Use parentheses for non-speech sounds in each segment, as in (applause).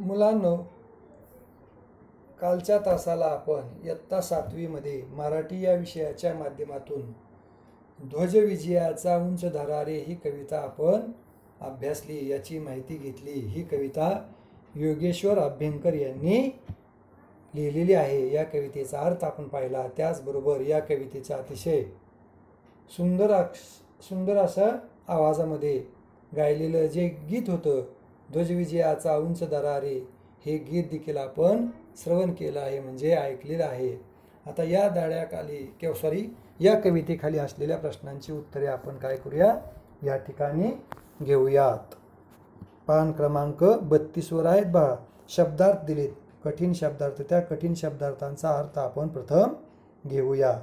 मुलांनो कालच्या तासाला आपण इयत्ता सातवीमध्ये मराठी या विषयाच्या माध्यमातून ध्वजविजयाचा उंच धरारे ही कविता आपण अभ्यासली याची माहिती घेतली. ही कविता योगेश्वर अभ्यंकर यांनी लिहिलेली आहे. या कवितेचा अर्थ आपण पाहिला. त्याचबरोबर या कवितेचा अतिशय सुंदर अक्ष सुंदर असं आवाजामध्ये गायलेलं जे गीत होतं ध्वजविजयाचा उंच दरारे हे गीत देखील आपण श्रवण केलं आहे म्हणजे ऐकलेलं आहे. आता या दाड्याखाली किंवा सॉरी या कवितेखाली असलेल्या प्रश्नांची उत्तरे आपण काय करूया? या ठिकाणी घेऊयात. पान क्रमांक बत्तीसवर आहेत बा शब्दार्थ दिलेत. कठीण शब्दार्थ. त्या कठीण शब्दार्थांचा अर्थ आपण प्रथम घेऊया.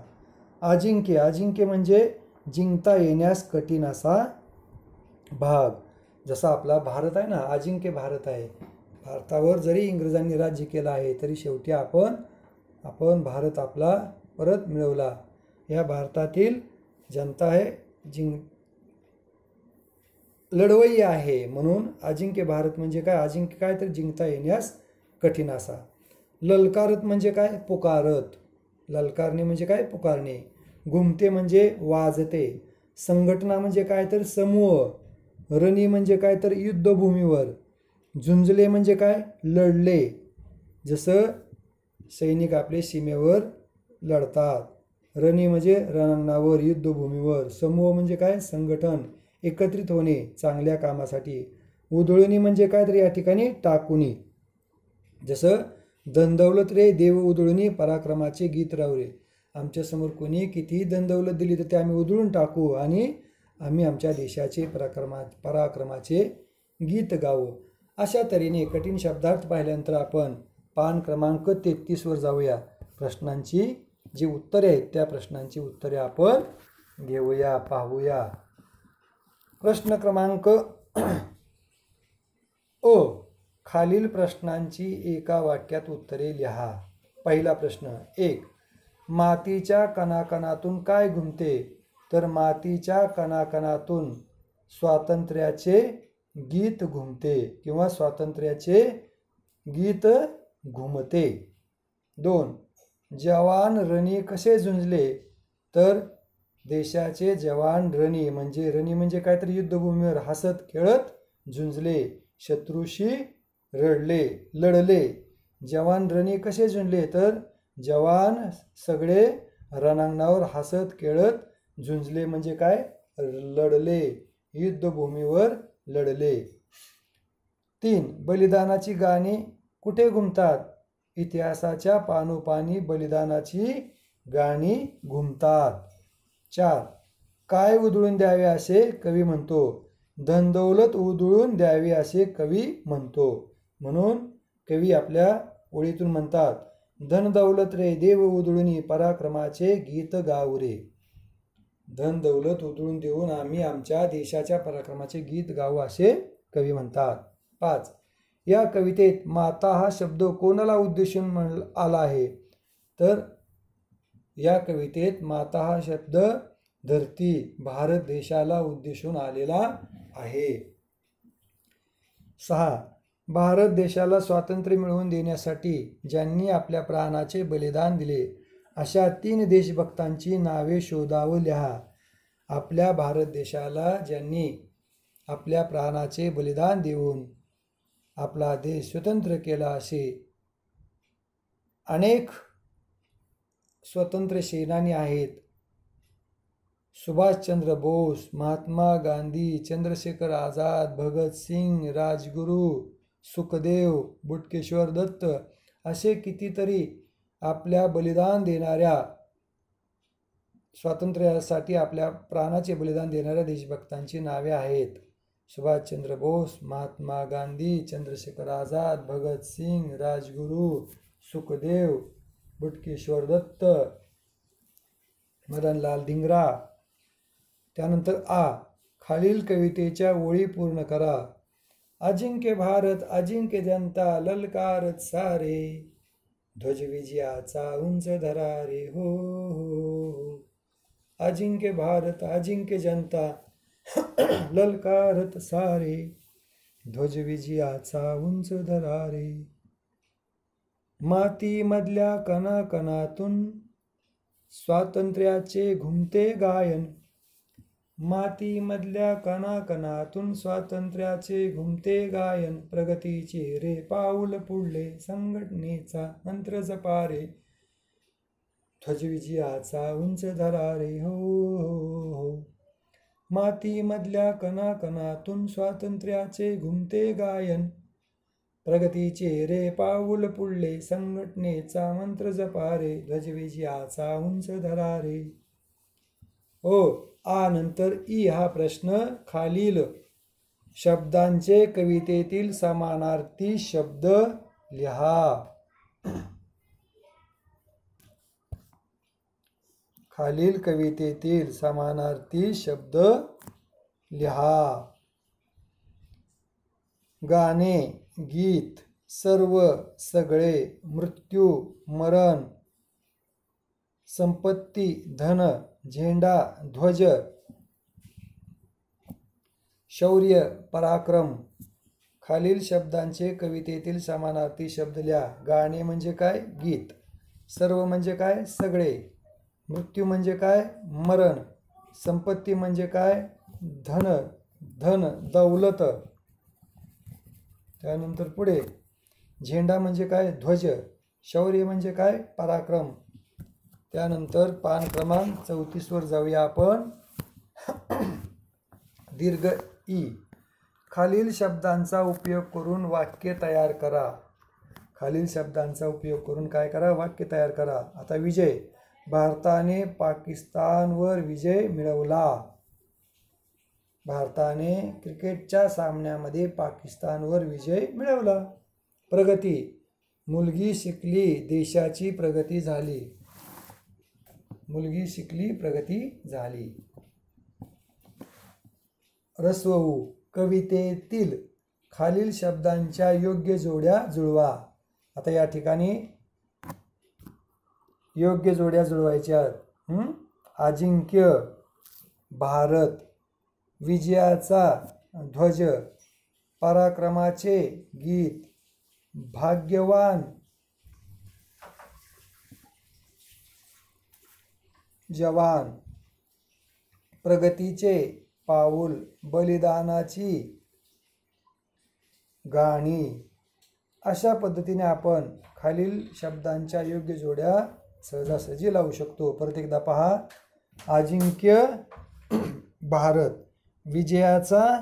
अजिंक्य. अजिंक्य म्हणजे जिंकता येण्यास कठीण असा भाग. जसा आपला भारत आहे ना अजिंक्य भारत आहे. भारतावर जरी इंग्रजांनी राज्य केलं आहे तरी शेवटी आपण आपण भारत आपला परत मिळवला. या भारतातील जनता आहे जिंक लढवई आहे. म्हणून अजिंक्य भारत म्हणजे काय? अजिंक्य काय तर जिंकता येण्यास कठीण असा. ललकारत म्हणजे काय? पुकारत. ललकारणे म्हणजे काय? पुकारणे. घुमते म्हणजे वाजते. संघटना म्हणजे काय तर समूह. रणी म्हणजे काय तर युद्धभूमीवर. झुंजले म्हणजे काय? लढले. जसं सैनिक आपले सीमेवर लढतात. रणी म्हणजे रणांगणावर युद्धभूमीवर. समूह म्हणजे काय? संघटन एकत्रित होणे चांगल्या कामासाठी. उधळणी म्हणजे काय तर या ठिकाणी टाकुनी. जसं दंदौलत रे देव उधळणी पराक्रमाचे गीत रावरे आमच्यासमोर कोणी कितीही दंदौलत दिली तर ते आम्ही उधळून टाकू आणि आम्ही आमच्या देशाचे पराक्रमा पराक्रमाचे गीत गावो. अशा तऱ्हेने कठीण शब्दार्थ पाहिल्यानंतर आपण पान क्रमांक तेहतीसवर जाऊया. प्रश्नांची जी उत्तरे आहेत त्या प्रश्नांची उत्तरे आपण घेऊया पाहूया. प्रश्न क्रमांक ओ. खालील प्रश्नांची एका वाक्यात उत्तरे लिहा. पहिला प्रश्न एक. मातीच्या कणाकणातून काय घुमते? तर मातीच्या कणाकणातून स्वातंत्र्याचे गीत घुमते किंवा स्वातंत्र्याचे गीत घुमते. दोन जवान रणी कसे झुंजले? तर देशाचे जवान रणी म्हणजे रणी म्हणजे काहीतरी युद्धभूमीवर हसत खेळत झुंजले शत्रूशी रडले लढले. जवान रणी कसे झुंजले? तर जवान सगळे रणांगणावर हसत खेळत झुंजले म्हणजे काय? लढले. युद्धभूमीवर लढले. तीन बलिदानाची गाणी कुठे घुमतात? इतिहासाच्या पानोपानी बलिदानाची गाणी घुमतात. चार काय उधळून द्यावे असे कवी म्हणतो? धनदौलत उधळून द्यावी असे कवी म्हणतो. म्हणून कवी आपल्या ओळीतून म्हणतात धन दौलत रे देव उधळून पराक्रमाचे गीत गाऊ रे. धन दौलत उधळून देऊन आम्ही आमच्या देशाच्या पराक्रमाचे गीत गाऊ असे कवी म्हणतात. पाच या कवितेत माता हा शब्द कोणाला उद्देशून म्हण आला आहे? तर या कवितेत माता हा शब्द धरती भारत देशाला उद्देशून आलेला आहे. सहा भारत देशाला स्वातंत्र्य मिळवून देण्यासाठी ज्यांनी आपल्या प्राणाचे बलिदान दिले अशा तीन देशभक्तांची नावे शोधावं लिहा आपल्या भारत देशाला ज्यांनी आपल्या प्राणाचे बलिदान देऊन आपला देश स्वतंत्र केला असे अनेक स्वतंत्र सेनानी आहेत. सुभाषचंद्र बोस महात्मा गांधी चंद्रशेखर आझाद भगत सिंग राजगुरू सुखदेव बुटकेश्वर दत्त असे कितीतरी आपल्या बलिदान देणाऱ्या स्वातंत्र्यासाठी आपल्या प्राणाचे बलिदान देणाऱ्या देशभक्तांची नावे आहेत. सुभाषचंद्र बोस महात्मा गांधी चंद्रशेखर आझाद भगत सिंग राजगुरू सुखदेव बुटकेश्वर दत्त मदनलाल धिंगरा. त्यानंतर आ खालील कवितेच्या ओळी पूर्ण करा. अजिंक्य भारत अजिंक्य जनता ललकारत सारे. ध्वजविजयाचा उंच धरारे हो, हो हो अजिंक्य भारत अजिंक्य जनता (clears throat) ललकारत सारे. ध्वजविजयाचा उंच धरारे. मातीमधल्या कणाकणातून स्वातंत्र्याचे घुमते गायन. मातीमधल्या कणाकणातून स्वातंत्र्याचे घुमते गायन प्रगतीचे रे पाऊल पुढले संघटनेचा मंत्र जपारे. ध्वजविजयाचा उंच धरारे हो हो हो. मातीमधल्या कणाकणातून स्वातंत्र्याचे घुमते गायन प्रगतीचे रे पाऊल पुढले संघटनेचा मंत्र जपारे. ध्वजविजयाचा उंच धरारे. हो आ नंतर ई हा प्रश्न खालील शब्दांचे कवितेतील समानार्थी शब्द लिहा. खालील कवितेतील समानार्थी शब्द लिहा. गाणे गीत सर्व सगळे मृत्यू मरण संपत्ती धन झेंडा ध्वज शौर्य पराक्रम. खालील शब्दांचे कवितेतील समानार्थी शब्द लिहा. गाणे म्हणजे काय? गीत. सर्व म्हणजे काय? सगळे. मृत्यू म्हणजे काय? मरण. संपत्ती म्हणजे काय? धन धन दौलत. त्यानंतर पुढे. झेंडा म्हणजे काय? ध्वज. शौर्य म्हणजे काय? पराक्रम. त्यानंतर पान क्रमांक चौतीसवर जाऊया आपण. (clears throat) दीर्घ ई. खालील शब्दांचा उपयोग करून वाक्य तयार करा. खालील शब्दांचा उपयोग करून काय करा? वाक्य तयार करा. आता विजय. भारताने पाकिस्तानवर विजय मिळवला. भारताने क्रिकेटच्या सामन्यामध्ये पाकिस्तानवर विजय मिळवला. प्रगती. मुलगी शिकली. देशाची प्रगती झाली. मुलगी शिकली प्रगती झाली. रस्वऊ कवितेतील खालील शब्दांच्या योग्य जोड्या जुळवा. आता या ठिकाणी योग्य जोड्या जुळवायच्या अजिंक्य भारत विजयाचा ध्वज पराक्रमाचे गीत भाग्यवान जवान. प्रगतीचे पाऊल बलिदानाची गाणी. अशा पद्धतीने आपण खालील शब्दांच्या योग्य जोड्या सहजासहजी लावू शकतो. परत एकदा पहा. अजिंक्य भारत. विजयाचा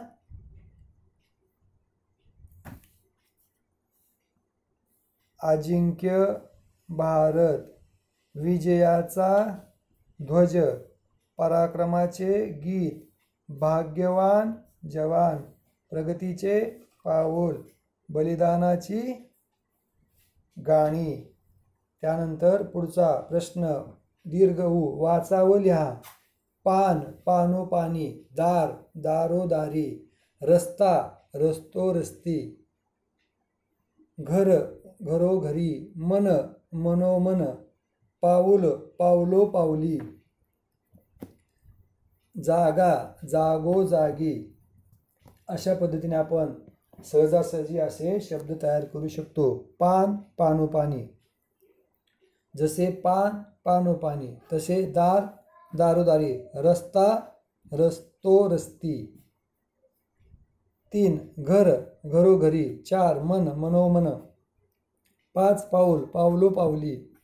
अजिंक्य भारत. विजयाचा ध्वज पराक्रमाचे गीत भाग्यवान जवान प्रगतीचे पाऊल बलिदानाची गाणी. त्यानंतर पुढचा प्रश्न दीर्घ वाचा व लिहा. पान पानोपानी दार दारोदारी रस्ता रस्तो रस्ती. घर घरोघरी मन मनोमन पाऊल पावलो पावली. जागा जागो जागी अशा पद्धतीने आपण सहजासहजी असे शब्द तयार करू शकतो. पान पानोपानी. जसे पान पानोपानी तसे दार दारोदारी रस्ता रस्तो रस्ती तीन घर घरोघरी चार मन मनोमन. पाच पाऊल पावलो पावली.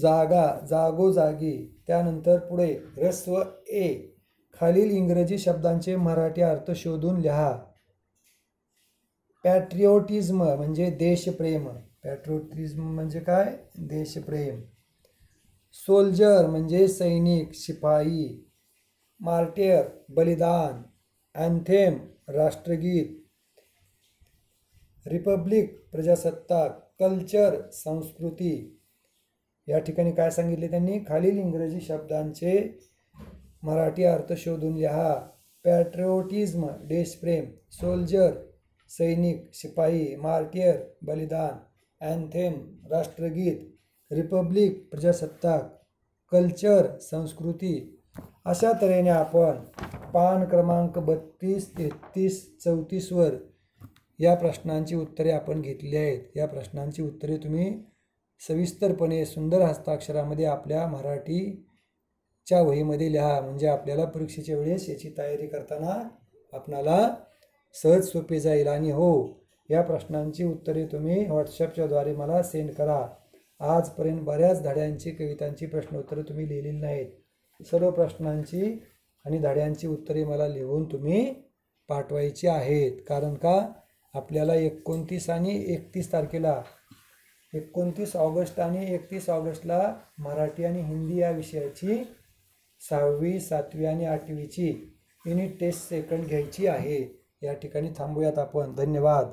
जागा जागोजागी त्यानंतर पुढे रस्व ए. खालील इंग्रजी शब्दांचे मराठी अर्थ शोधून लिहा. पॅट्रिओटिझम म्हणजे देशप्रेम. पॅट्रिओटिझम म्हणजे काय? देशप्रेम. सोल्जर म्हणजे सैनिक शिपाई. मार्टियर बलिदान. अँथेम राष्ट्रगीत. रिपब्लिक प्रजासत्ताक. कल्चर संस्कृती. या ठिकाणी काय सांगितले त्यांनी? खालील इंग्रजी शब्दांचे मराठी अर्थ शोधून लिहा. पॅट्रिओटिझम देशप्रेम सोल्जर सैनिक शिपाई मार्टियर बलिदान अँथेम राष्ट्रगीत रिपब्लिक प्रजासत्ताक कल्चर संस्कृती अशा तऱ्हेने आपण पान क्रमांक बत्तीस तेहतीस चौतीसवर या प्रश्नांची उत्तरे आपण घेतली आहेत. या प्रश्नांची उत्तरे तुम्ही सविस्तरपणे सुंदर हस्ताक्षरामध्ये आपल्या मराठीच्या वहीमध्ये लिहा. म्हणजे आपल्याला परीक्षेच्या वेळेस याची तयारी करताना आपणाला सहज सोपे जाईल. आणि हो या प्रश्नांची उत्तरे तुम्ही व्हॉट्सअपच्या द्वारे मला सेंड करा. आजपर्यंत बऱ्याच धड्यांची कवितांची प्रश्नोत्तरं तुम्ही लिहिलेली नाहीत. सर्व प्रश्नांची आणि धड्यांची उत्तरे मला लिहून तुम्ही पाठवायची आहेत. कारण का? आपल्याला एकोणतीस आणि एकतीस तारखेला एकोणतीस ऑगस्ट आणि एकतीस ऑगस्टला मराठी आणि हिंदी या विषयाची सहावी सातवी आणि आठवीची युनिट टेस्ट सेकंड घ्यायची आहे. या ठिकाणी थांबूयात आपण. धन्यवाद.